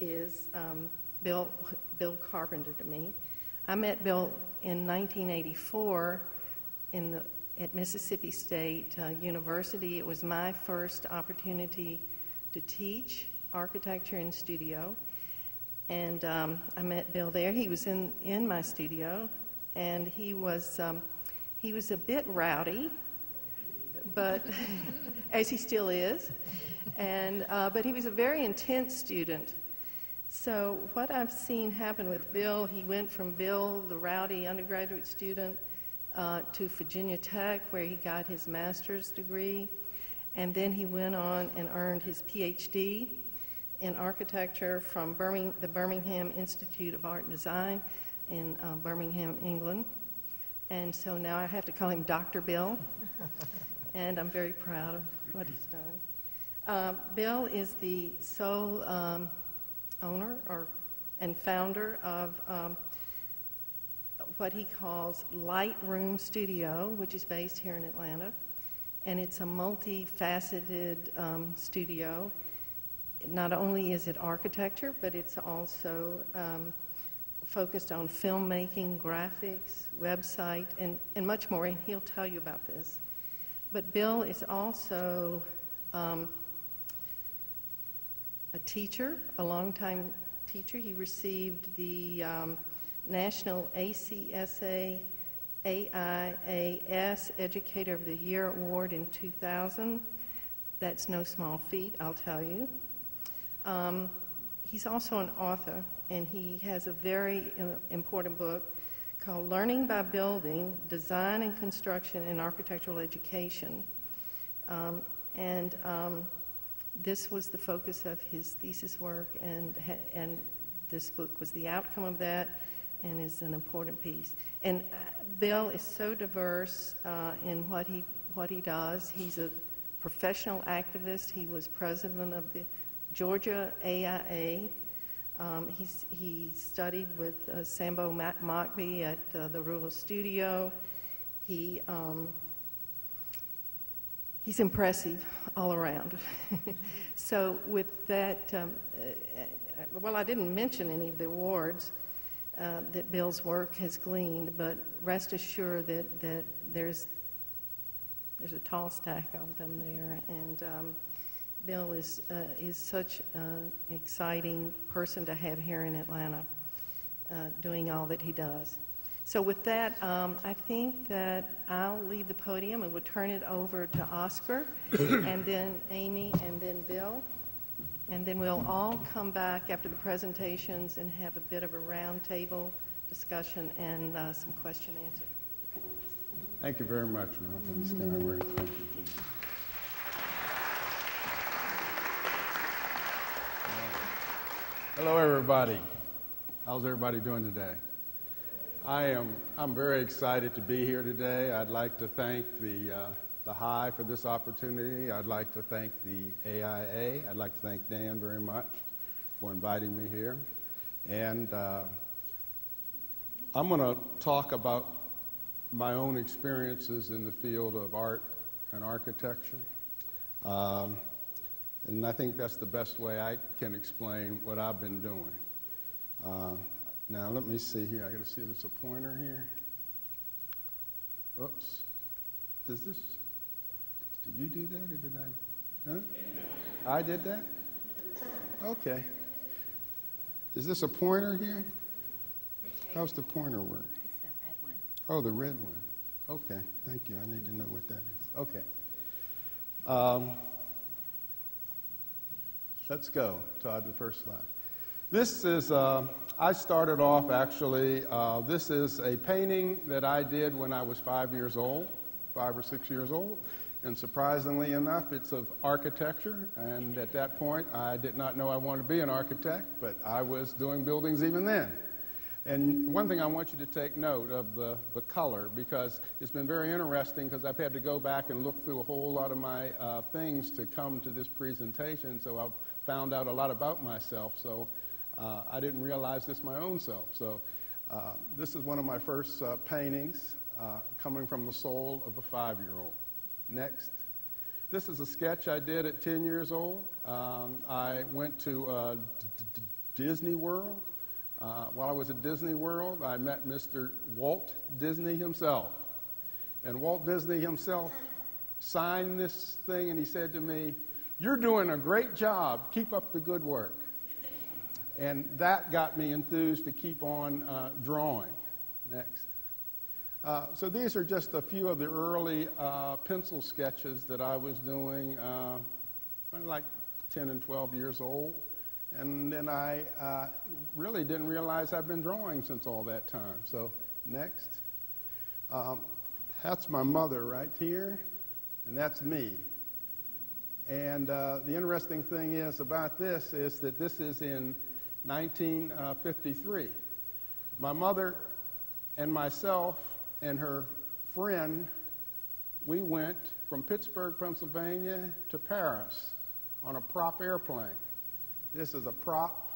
is um, Bill, Bill Carpenter to me. I met Bill in 1984 in the, at Mississippi State uh, University. It was my first opportunity to teach architecture in studio. And um, I met Bill there. He was in, in my studio, and he was, um, he was a bit rowdy, but as he still is. And, uh, but he was a very intense student. So what I've seen happen with Bill, he went from Bill, the rowdy undergraduate student, uh, to Virginia Tech, where he got his master's degree. And then he went on and earned his PhD in architecture from Birmingham, the Birmingham Institute of Art and Design in uh, Birmingham, England. And so now I have to call him Dr. Bill, and I'm very proud of what he's done. Uh, Bill is the sole um, owner or, and founder of um, what he calls Lightroom Studio, which is based here in Atlanta. And it's a multifaceted um, studio not only is it architecture, but it's also um, focused on filmmaking, graphics, website, and, and much more, and he'll tell you about this. But Bill is also um, a teacher, a longtime teacher. He received the um, National ACSA AIAS Educator of the Year Award in 2000. That's no small feat, I'll tell you. Um, he's also an author, and he has a very uh, important book called Learning by Building Design and Construction in Architectural Education. Um, and um, this was the focus of his thesis work, and, and this book was the outcome of that and is an important piece. And uh, Bill is so diverse uh, in what he, what he does. He's a professional activist. He was president of the Georgia AIA. Um, he studied with uh, Sambo Mockbee at uh, the Rural Studio. He, um, he's impressive all around. so with that, um, uh, well, I didn't mention any of the awards uh, that Bill's work has gleaned, but rest assured that, that there's, there's a tall stack of them there. And um, Bill is, uh, is such an exciting person to have here in Atlanta uh, doing all that he does. So with that, um, I think that I'll leave the podium and we'll turn it over to Oscar and then Amy and then Bill. And then we'll all come back after the presentations and have a bit of a roundtable discussion and uh, some question and answer. Thank you very much, Mel, for this kind words. Thank you. Hello, everybody. How's everybody doing today? I am I'm very excited to be here today. I'd like to thank the, uh, the HI for this opportunity. I'd like to thank the AIA. I'd like to thank Dan very much for inviting me here. And uh, I'm going to talk about my own experiences in the field of art and architecture. Um, and I think that's the best way I can explain what I've been doing. Uh, now, let me see here. I got to see if it's a pointer here. Oops. Does this, did you do that or did I? Huh? I did that? Okay. Is this a pointer here? How's the pointer work? It's the red one. Oh, the red one. Okay, thank you. I need to know what that is. Okay. Um, Let's go, Todd, the first slide. This is, uh, I started off actually, uh, this is a painting that I did when I was five years old, five or six years old. And surprisingly enough, it's of architecture. And at that point, I did not know I wanted to be an architect, but I was doing buildings even then. And one thing I want you to take note of the, the color because it's been very interesting because I've had to go back and look through a whole lot of my uh, things to come to this presentation. So I've found out a lot about myself. So uh, I didn't realize this my own self. So uh, this is one of my first uh, paintings uh, coming from the soul of a five-year-old. Next. This is a sketch I did at 10 years old. Um, I went to uh, Disney World. Uh, while I was at Disney World, I met Mr. Walt Disney himself. And Walt Disney himself signed this thing and he said to me, You're doing a great job. Keep up the good work. And that got me enthused to keep on uh, drawing. Next. Uh, so these are just a few of the early uh, pencil sketches that I was doing, uh, like 10 and 12 years old. And then I uh, really didn't realize I've been drawing since all that time. So next. Um, that's my mother right here, and that's me. And uh, the interesting thing is about this is that this is in 1953. Uh, My mother and myself and her friend, we went from Pittsburgh, Pennsylvania to Paris on a prop airplane. This is a prop